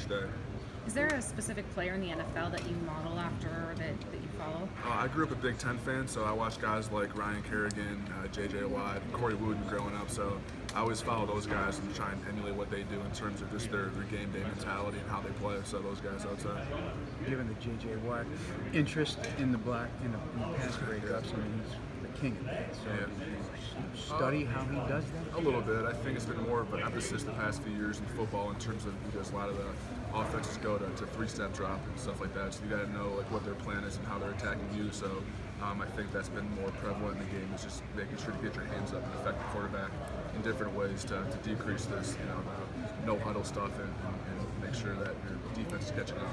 each day. Is there a specific player in the NFL that you model after or that, that you follow? Uh, I grew up a Big Ten fan, so I watched guys like Ryan Kerrigan, uh, J.J. Watt, Corey Wootton growing up. So I always follow those guys and try and emulate what they do in terms of just their, their game day mentality and how they play. So those guys, outside. Given the J.J. Watt interest in the black in the, in the pass breakups, I mean, he's the king. So Yeah. study how he does that? A little bit. I think it's been more of an emphasis the past few years in football in terms of because a lot of the offenses go to, to three-step drop and stuff like that. So you got to know like what their plan is and how they're attacking you. So um, I think that's been more prevalent in the game is just making sure to get your hands up and affect the quarterback in different ways to, to decrease this, you know, the no huddle stuff and, and, and make sure that your defense is catching up.